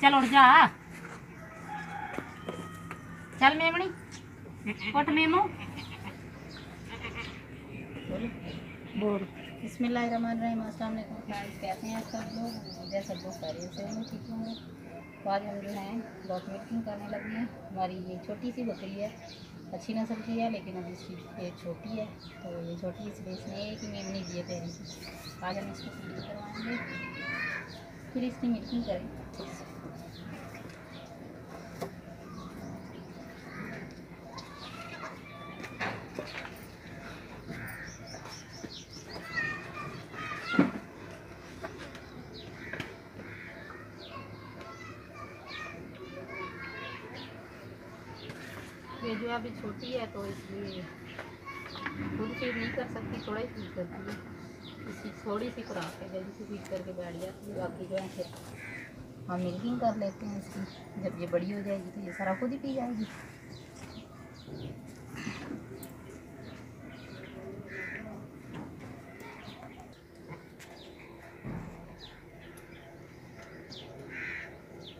चल उठ जा चल मेमनी उठ मेमो बोल बिस्मिल्लाह रहमान रहीम अस्सलाम वालेकुम कैसे हैं सब लोग मुझे सब लोग खैरियत से हैं ठीक हूँ तो आज हम जो हैं डॉट मिल्किंग करने लगे हैं। हमारी ये छोटी सी बकरी है, अच्छी नस्ल की है, लेकिन अभी इसकी ये छोटी है तो ये छोटी इसलिए इसमें एक ही मेमनी दिए पेरेंट्स आज हम इसको फीडिंग करवाएँगे, फिर इसकी मिल्किंग करेंगे। ये जो है अभी छोटी है तो इसलिए खुद फ़ीड नहीं कर सकती, थोड़ा ही फ़ीड करती है। इसकी थोड़ी सी खुराक है जल्दी से फ़ीड करके बैठ जाती है बाकी जो है फिर हम मिल्किंग कर लेते हैं इसकी। जब ये बड़ी हो जाएगी तो ये सारा खुद ही पी जाएगी।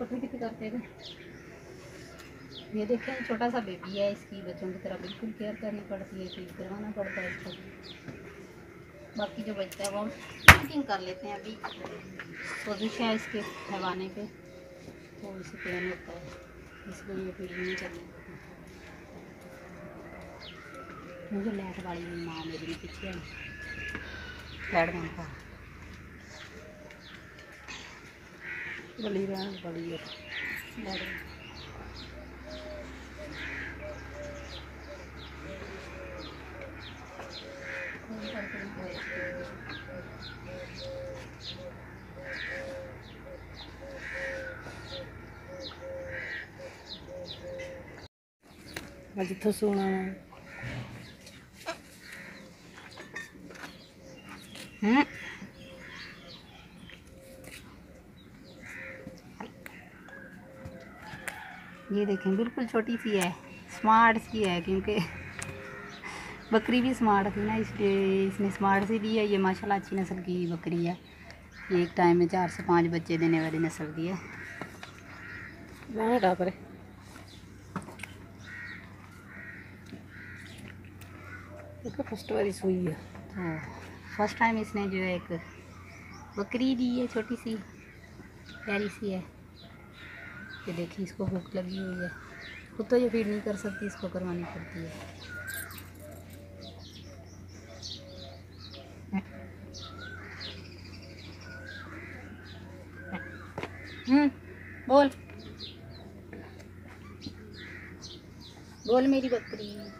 पटरी कितनी करते थे ये देखें छोटा सा बेबी है, इसकी बच्चों की तरह बिल्कुल केयर करनी पड़ती है फ़ीड करवाना पड़ता है इसको। बाकी जो बचता है, वो हम कर लेते हैं अभी। कोशिश है इसके हैवाने पे तो इसे पेन होता है। इसको ये फ़ीड नहीं करनी मुझे लाइट वाली माँ मेरी पीछे लाइट बंद कर बड़ी बड़ी है। ਮੈਂ ਜਿੱਥੋਂ ਸੋਣਾ हम्म ये देखें बिल्कुल छोटी सी है स्मार्ट सी है क्योंकि बकरी भी स्मार्ट थी ना इसलिए इसने स्मार्ट से भी है। ये माशाल्लाह अच्छी नस्ल की बकरी है। ये एक टाइम में चार से पाँच बच्चे देने वाली नस्ल की है। फ़र्स्ट बार इस है। तो फ़र्स्ट टाइम इसने जो है एक बकरी दी है छोटी सी प्यारी सी है। ये देखिए इसको भूख लगी हुई है। खुद तो ये फ़ीड नहीं कर सकती इसको करवानी पड़ती है। हम्म, बोल। बोल मेरी बकरी।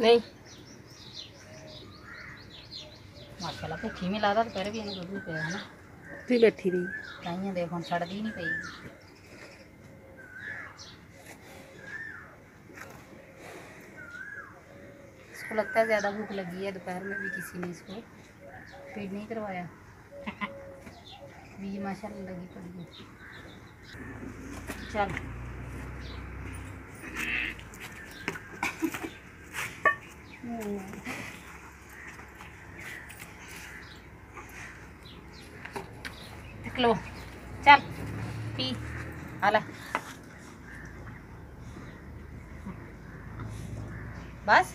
नहीं। माशाल्लाह मिला था तो भी है दुद्ध ना। बैठी रही। देखो सड़ती नहीं पी इसको लगता है ज़्यादा भूख लगी है, दोपहर में भी किसी ने इसको फ़ीड नहीं करवाया। भी माशाल्लाह लगी पड़ी है। चल। लो। चल। पी। आला बस।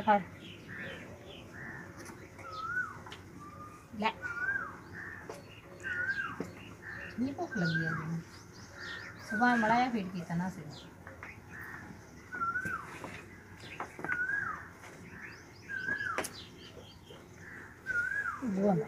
thôi dạ ini kok lagi ya semua ya feed kita nasi buang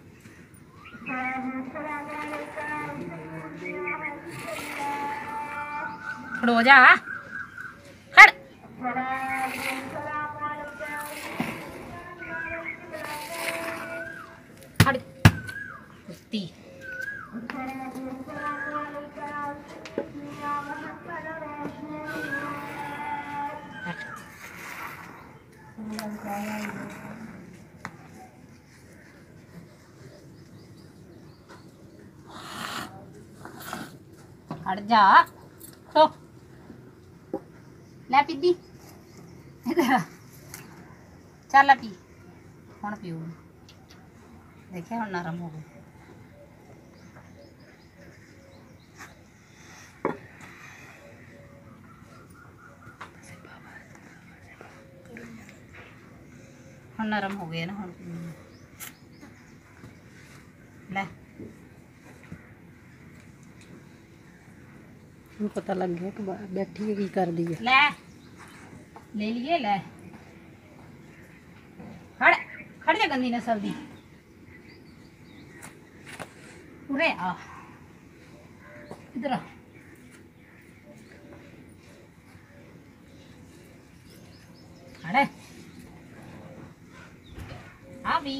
खड़ो जा हाँ। हट। हट जा। ਲੈ ਪੀਦੀ ਇਧਰ ਚੱਲ ਲੈ ਪੀ ਹੁਣ ਪੀਓ ਦੇਖਿਆ ਹੁਣ ਨਰਮ ਹੋ ਗਿਆ ਹੁਣ ਨਰਮ ਹੋ ਗਿਆ ਨਾ ਹੁਣ ਪੀ। ਲੈ ਹੁਣ ਪਤਾ ਲੱਗ ਗਿਆ ਕਿ ਬਾ- ਬੈਠੀ ਹੈ ਕੀ ਕਰਦੀ ਹੈ ਲੈ ਲੈ ਲਈਏ ਲੈ ਖੜ ਖੜ ਜਾ ਗੰਦੀ ਨਸਲ ਦੀ ਉਰੇ ਆ ਇਧਰ ਆ ਖੜੇ ਆ ਵੀ